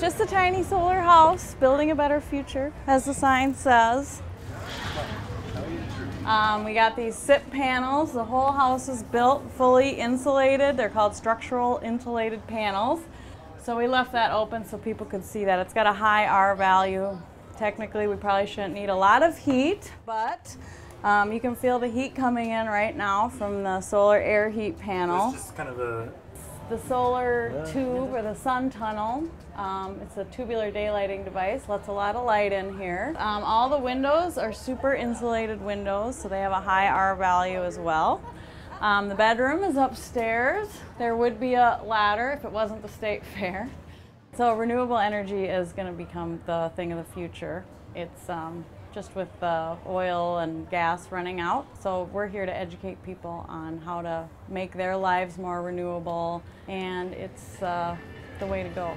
Just a tiny solar house, building a better future, as the sign says. Um, we got these SIP panels. The whole house is built fully insulated. They're called structural insulated panels. So we left that open so people could see that. It's got a high R value. Technically, we probably shouldn't need a lot of heat, but um, you can feel the heat coming in right now from the solar air heat panel. It's just kind of a The solar tube or the sun tunnel. Um, it's a tubular daylighting device, lets a lot of light in here. Um, all the windows are super insulated windows, so they have a high R value as well. Um, the bedroom is upstairs. There would be a ladder if it wasn't the state fair. So renewable energy is going to become the thing of the future. It's um, just with the oil and gas running out. So we're here to educate people on how to make their lives more renewable, and it's uh, the way to go.